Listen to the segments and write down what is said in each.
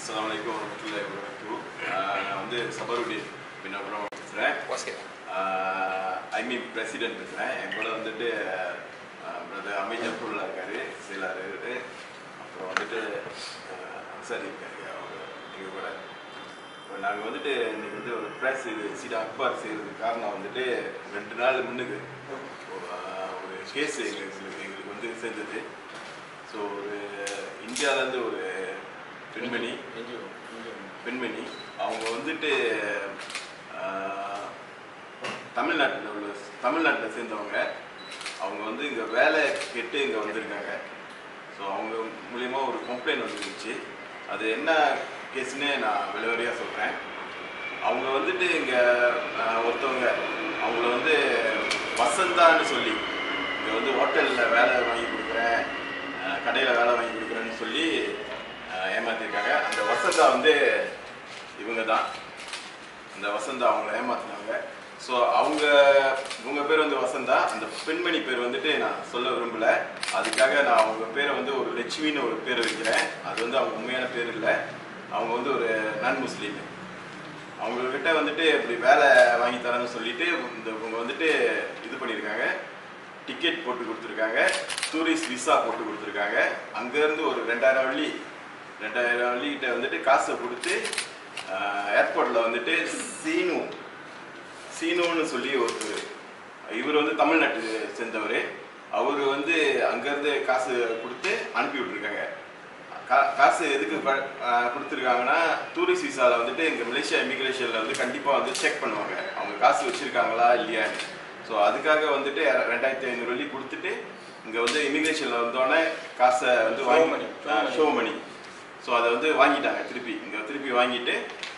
அஸ்ஸலாமு அலைக்கும் வரமத்துல்லாஹி வபரகாத்துஹு நான் வந்து சபருடீன் பின் அப்புறம் பேசுகிறேன் ஐ மீன் பிரசிடென்ட் பேசுகிறேன் என் கூட வந்துட்டு பிரதர் அமைச்சர் ஃபுல்லாக இருக்காரு செயலாளர் அப்புறம் வந்துட்டு அன்சாரி இருக்காரு அவர் எங்கள் கூட. நாங்கள் வந்துட்டு இன்னைக்கு வந்து ஒரு ப்ரெஸ் இது சீடா அக்பார் செய்கிறதுக்கு காரணம் வந்துட்டு ரெண்டு நாள் முன்னுக்கு ஒரு- ஒரு கேஸ் எங்களுக்கு எங்களுக்கு வந்து சேர்ந்தது. ஸோ ஒரு இந்தியாவிலேருந்து ஒரு பெண்மணி. பெண்மணி. அவங்க வந்துட்டு தமிழ்நாட்டில் உள்ள தமிழ்நாட்டில் சேர்ந்தவங்க. அவங்க வந்து இங்கே வேலை கெட்டு இங்கே வந்திருக்காங்க. ஸோ அவங்க மூலியமாக ஒரு கம்ப்ளைண்ட் வந்துருந்துச்சு அது என்ன கேஸ்னு நான் விளைவரியாக சொல்கிறேன் அவங்க வந்துட்டு இங்கே ஒருத்தவங்க அவங்கள வந்து வசந்தான்னு சொல்லி இங்கே வந்து ஹோட்டலில் வேலை வாங்கி கொடுக்குறேன் கடையில் வேலை வாங்கி கொடுக்குறேன்னு சொல்லி வசந்தா வந்து இவங்க தான் அந்த வசந்தா அவங்கள ஏமாத்தினாங்க. ஸோ அவங்க இவங்க பேர் வந்து வசந்தா. அந்த பெண்மணி பேர் வந்துட்டு நான் சொல்ல விரும்பல. அதுக்காக நான் அவங்க பேரை வந்து ஒரு லட்சுமின்னு ஒரு பேர் வைக்கிறேன். அது வந்து அவங்க உண்மையான பேர் இல்லை. அவங்க வந்து ஒரு நான் முஸ்லீம் அவங்கக்கிட்ட வந்துட்டு இப்படி வேலை வாங்கி தரேன்னு சொல்லிட்டு இந்த இவங்க வந்துட்டு இது பண்ணியிருக்காங்க. டிக்கெட் போட்டு கொடுத்துருக்காங்க. டூரிஸ்ட் விசா போட்டு கொடுத்துருக்காங்க. அங்கேருந்து ஒரு ரெண்டாயிரம் வள்ளி ரெண்டாயிரம் வள்ளிக்கிட்ட வந்துட்டு காசை கொடுத்து ஏர்போர்ட்டில் வந்துட்டு சீனு சீனுன்னு சொல்லி ஒருத்தர். இவர் வந்து தமிழ்நாட்டு சேர்ந்தவர். அவர் வந்து அங்கேருந்து காசு கொடுத்து அனுப்பி விட்ருக்காங்க கா- காசு எதுக்கு கொடுத்துருக்காங்கன்னா டூரிஸ்ட் விசாவில் வந்துட்டு இங்கே மலேசியா இமிக்ரேஷனில் வந்து கண்டிப்பாக வந்து செக் பண்ணுவாங்க. அவங்க காசு வச்சுருக்காங்களா இல்லையான்னு. ஸோ அதுக்காக வந்துட்டு ரெண்டாயிரத்தி ஐநூறு வழி கொடுத்துட்டு இங்கே வந்து இமிக்ரேஷனில் வந்தோடனே காசை வந்து. வாங்கி ஷோ மணி ஸோ அதை வந்து வாங்கிட்டாங்க திருப்பி. இங்கே திருப்பி வாங்கிட்டு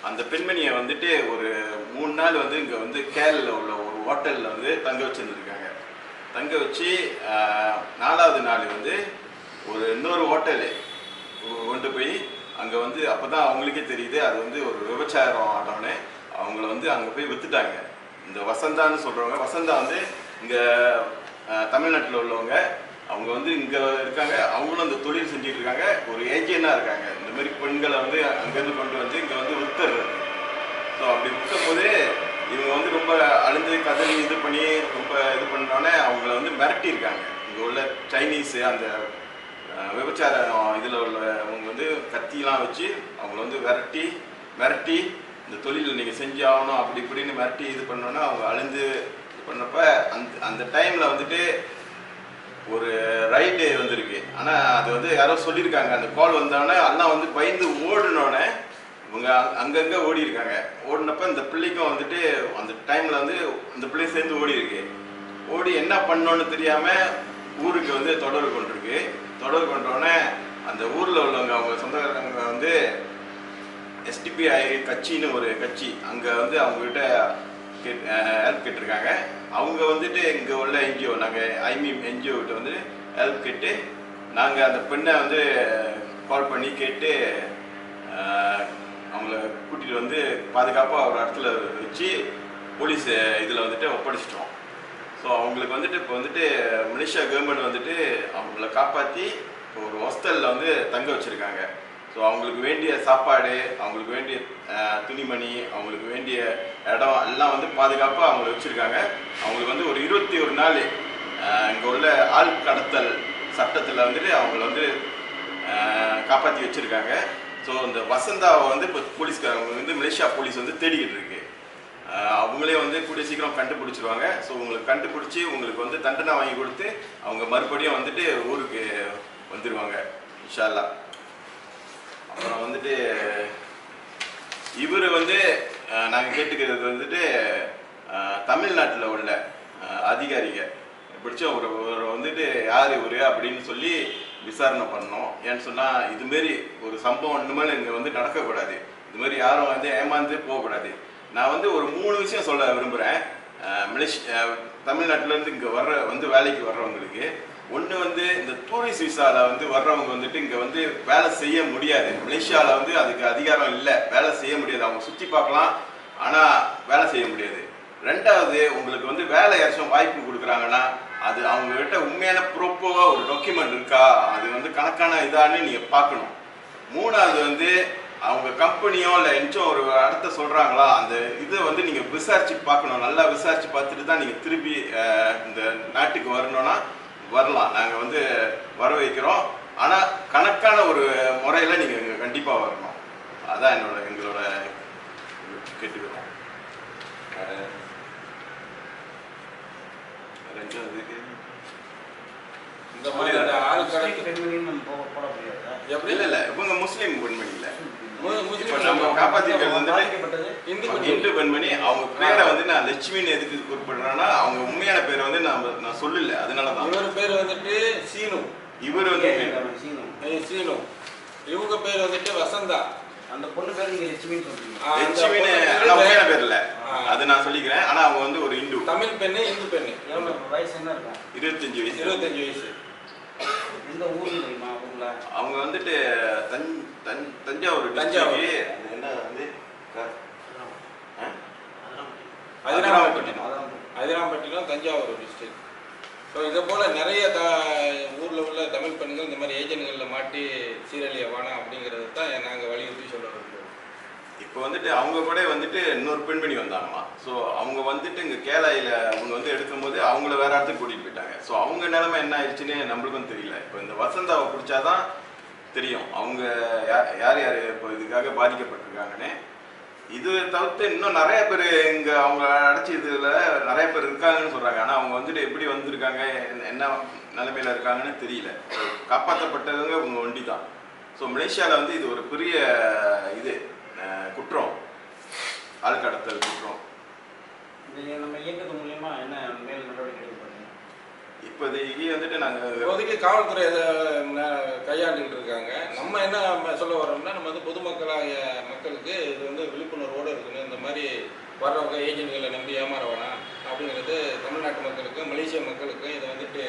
அந்த பெண்மணியை வந்துட்டு ஒரு மூணு நாள் வந்து இங்கே வந்து கேரளில் உள்ள ஒரு ஹோட்டலில் வந்து தங்க வச்சுருந்துருக்காங்க. தங்க வச்சு நாலாவது நாள் வந்து ஒரு இன்னொரு ஹோட்டலு கொண்டு போய் அங்கே வந்து அப்போ தான் அவங்களுக்கே தெரியுது அது வந்து ஒரு விபச்சாரம் ஆட்டம்னு அவங்கள வந்து அங்கே போய் விற்றுட்டாங்க இந்த வசந்தான்னு சொல்கிறவங்க வசந்தா வந்து இங்கே தமிழ்நாட்டில் உள்ளவங்க அவங்க வந்து இங்கே இருக்காங்க அவங்களும் அந்த தொழில் செஞ்சுட்டு இருக்காங்க. ஒரு ஏஜென்ட்டாக இருக்காங்க. இந்த மாதிரி பெண்களை வந்து அங்கேருந்து கொண்டு வந்து இங்கே வந்து வித்துறது ஸோ அப்படி விற்கும் போது இவங்க வந்து ரொம்ப அழுந்து கதறி இது பண்ணி ரொம்ப இது பண்ணோடனே அவங்கள வந்து மிரட்டியிருக்காங்க. இங்கே உள்ள சைனீஸு அந்த விபச்சார இதில் உள்ளவங்க வந்து கத்திலாம் வச்சு அவங்கள வந்து விரட்டி மிரட்டி இந்த தொழில் நீங்கள் செஞ்சு ஆகணும் அப்படி இப்படின்னு மிரட்டி இது பண்ணோன்னே அவங்க அழிந்து இது பண்ணப்போ அந்த அந்த டைமில் வந்துட்டு ஒரு ரைடு வந்திருக்கு. ஆனால் அது வந்து யாரோ சொல்லியிருக்காங்க. அந்த கால் வந்தோடனே எல்லாம் வந்து பயந்து ஓடினோடனே இவங்க அங்கங்கே ஓடி இருக்காங்க ஓடினப்ப இந்த பிள்ளைக்கும் வந்துட்டு அந்த டைமில் வந்து அந்த பிள்ளை சேர்ந்து ஓடி இருக்கு ஓடி என்ன பண்ணோன்னு தெரியாமல் ஊருக்கு வந்து தொடர்பு கொண்டிருக்கு. தொடர்பு கொண்டோடனே அந்த ஊரில் உள்ளவங்க அவங்க சொந்தக்காரங்க வந்து எஸ்டிபிஐ கட்சின்னு ஒரு கட்சி. அங்கே வந்து அவங்ககிட்ட ஹெல்ப் கேட்டிருக்காங்க. அவங்க வந்துட்டு இங்கே உள்ள என்ஜிஓ நாங்கள் ஐமீம் என்ஜிஓ கிட்ட வந்து ஹெல்ப் கேட்டு நாங்கள் அந்த பெண்ணை வந்து கால் பண்ணி கேட்டு அவங்கள கூட்டிகிட்டு வந்து பாதுகாப்பாக ஒரு இடத்துல வச்சு போலீஸ் இதில் வந்துட்டு ஒப்படைச்சிட்டோம். ஸோ அவங்களுக்கு வந்துட்டு இப்போ வந்துட்டு மலேசியா கவர்மெண்ட் வந்துட்டு அவங்கள காப்பாற்றி ஒரு ஹாஸ்டலில் வந்து தங்க வச்சுருக்காங்க. ஸோ அவங்களுக்கு வேண்டிய சாப்பாடு அவங்களுக்கு வேண்டிய துணிமணி அவங்களுக்கு வேண்டிய இடம் எல்லாம் வந்து பாதுகாப்பாக அவங்கள வச்சுருக்காங்க. அவங்களுக்கு வந்து ஒரு இருபத்தி ஒரு நாள் இங்கே உள்ள ஆள் கடத்தல் சட்டத்தில் வந்துட்டு அவங்கள வந்து காப்பாற்றி வச்சுருக்காங்க. ஸோ இந்த வசந்தாவை வந்து இப்போ போலீஸ்காரங்க வந்து மலேசியா போலீஸ் வந்து தேடிக்கிட்டு இருக்கு. அவங்களே வந்து கூடிய சீக்கிரம் கண்டுபிடிச்சிருவாங்க. ஸோ உங்களுக்கு கண்டுபிடிச்சி உங்களுக்கு வந்து தண்டனை வாங்கி கொடுத்து அவங்க மறுபடியும் வந்துட்டு ஊருக்கு வந்துடுவாங்க இன்ஷால்லா அப்புறம் வந்துட்டு இவர் வந்து நாங்கள் கேட்டுக்கிறது வந்துட்டு தமிழ்நாட்டில் உள்ள அதிகாரிகள். அதிகாரிங்க பிடிச்ச ஒரு ஒரு வந்துட்டு யார் இவர் அப்படின்னு சொல்லி விசாரணை பண்ணோம். ஏன்னு சொன்னால் இதுமாரி ஒரு சம்பவம் இனிமேல் இங்கே வந்து நடக்கக்கூடாது. இதுமாரி யாரும் வந்து ஏமாந்து போகக்கூடாது. நான் வந்து ஒரு மூணு விஷயம் சொல்ல விரும்புகிறேன் மலேசி தமிழ்நாட்டிலேருந்து இங்கே வர்ற வந்து வேலைக்கு வர்றவங்களுக்கு. ஒன்று வந்து இந்த டூரிஸ்ட் விசாவில் வந்து வர்றவங்க வந்துட்டு இங்கே வந்து வேலை செய்ய முடியாது. மலேசியாவில் வந்து அதுக்கு அதிகாரம் இல்லை. வேலை செய்ய முடியாது. அவங்க சுற்றி பார்க்கலாம். ஆனால் வேலை செய்ய முடியாது. ரெண்டாவது உங்களுக்கு வந்து வேலை யாராச்சும் வாய்ப்பு கொடுக்குறாங்கன்னா அது அவங்ககிட்ட உண்மையான ப்ரூஃபோ ஒரு டாக்குமெண்ட் இருக்கா? அது வந்து கணக்கான இதான்னு நீங்கள் பார்க்கணும். மூணாவது வந்து அவங்க கம்பெனியோ இல்லை என்ச்சோ ஒரு இடத்த சொல்கிறாங்களா அந்த இதை வந்து நீங்கள் விசாரித்து பார்க்கணும். நல்லா விசாரித்து பார்த்துட்டு தான் நீங்கள் திருப்பி இந்த நாட்டுக்கு வரணும்னா வரலாம். நாங்கள் வந்து வர வைக்கிறோம். ஆனால் கணக்கான ஒரு முறையில் நீங்கள் இங்கே கண்டிப்பாக வரணும். அதான் என்னோட எங்களோட கேட்டுக்கிறோம். இதுக்கு இந்த மாதிரி ஆள் கடத்து பெண்மணின்னு போட முடியாது? எப்படி? இல்லை இல்லை. இவங்க முஸ்லீம் பெண்மணி இல்லை. இப்போ நம்ம காப்பாற்றிக்கிறது வந்துட்டு இந்து இந்து பெண்மணி அவங்க பேரை வந்து நான் லட்சுமின்னு எதுக்கு குறிப்பிடுறேன்னா அவங்க உண்மையான பேரை வந்து நான் நான் சொல்லல அதனால தான் இவர் பேர் வந்துட்டு சீனு இவர் வந்து ஏய், சீனு இவங்க பேர் வந்துட்டு வசந்தா அந்த பொண்ணு பேர் நீங்க லட்சுமின்னு சொல்றீங்க லட்சுமின்னு ஆனா உண்மையான பேரு பேர் இல்ல ஆ. அது நான் சொல்லிக்கிறேன் ஆனா அவங்க வந்து ஒரு இந்து தமிழ் பெண்ணு இந்து பெண்ணு. வயசு என்ன இருக்கும் இருபத்தஞ்சு வயசு. இருபத்தஞ்சு வயசு. எந்த ஊர்ல தெரியுமா அவங்க வந்துட்டு தஞ் தஞ் தஞ்சாவூர் தஞ்சாவூர். அது என்ன வந்து? அதிராமப்பட்டினம். அதான் அதிராம்பட்டினம் தஞ்சாவூர் டிஸ்ட்ரிக்ட். ஸோ இதே போல் நிறைய த ஊரில் உள்ள தமிழ் பெண்கள் இந்த மாதிரி ஏஜென்ட்களில் மாட்டி சீரழிய வேணாம் அப்படிங்கிறது தான் நாங்கள் வலியுறுத்தி சொல்ல இப்போ வந்துட்டு அவங்க கூட வந்துட்டு இன்னொரு பெண்மணி வந்தாங்களாம் ஸோ அவங்க வந்துட்டு இங்கே கேலாயில் அவங்க வந்து எடுக்கும்போது அவங்கள வேற இடத்துக்கு கூட்டிகிட்டு போயிட்டாங்க. ஸோ அவங்க நிலைமை என்ன ஆயிடுச்சுன்னு நம்மளுக்கும் தெரியல. இப்போ இந்த வசந்தாவை பிடிச்சாதான் தெரியும். அவங்க யார் யார் யார் இப்போ இதுக்காக பாதிக்கப்பட்டிருக்காங்கன்னு. இது தவிர்த்து இன்னும் நிறைய பேர் இங்கே அவங்க அடைச்சி இதில் நிறைய பேர் இருக்காங்கன்னு சொல்கிறாங்க ஆனால் அவங்க வந்துட்டு எப்படி வந்திருக்காங்க என்ன- என்ன நிலைமையில இருக்காங்கன்னு தெரியல. காப்பாற்றப்பட்டவங்க உங்க ஒண்டி தான் ஸோ மலேசியாவில் வந்து இது ஒரு பெரிய இது குற்றம் குற்றம். ஆள்கடத்தல் குற்றம். நம்ம இயக்கத்து மூலியமா என்ன மேல் நடவடிக்கை இப்போதைக்கு வந்துட்டு நாங்கள் இப்போதைக்கு காவல்துறை அதை கையாண்டுக்கிட்டு இருக்காங்க நம்ம என்ன சொல்ல வரோம்னா நம்ம வந்து பொதுமக்களாகிய மக்களுக்கு இது வந்து விழிப்புணர்வோடு இருக்கணும். இந்த மாதிரி வர்றவங்க ஏஜென்ட்களை நம்பி ஏமாற வேணாம் அப்படிங்கிறது தமிழ்நாட்டு மக்களுக்கு மலேசிய மக்களுக்கு இதை வந்துட்டு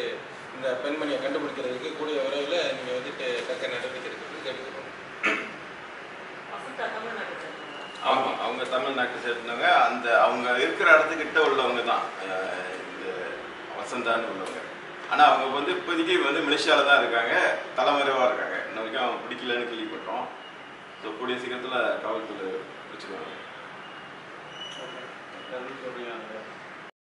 இந்த பெண்மணியை கண்டுபிடிக்கிறதுக்கு கூடிய விரைவில் நீங்கள் வந்துட்டு தக்க நடவடிக்கை எடுக்கிறதுக்கு கேட்டுக்கிறோம்? ஆமாம் அவங்க தமிழ்நாட்டை சேர்ந்தவங்க. அந்த அவங்க இருக்கிற இடத்துக்கிட்ட உள்ளவங்க தான். அஹ், உள்ளவங்க ஆனால் அவங்க வந்து இப்போதைக்கு வந்து மலேசியாவில் தான் இருக்காங்க. தலைமறைவாக இருக்காங்க. இன்ன வரைக்கும் அவங்க பிடிக்கலன்னு கேள்விப்பட்டோம். ஸோ கூடிய சீக்கிரத்தில் காவல்துறை பிடிச்சிருவாங்க சொல்றீங்க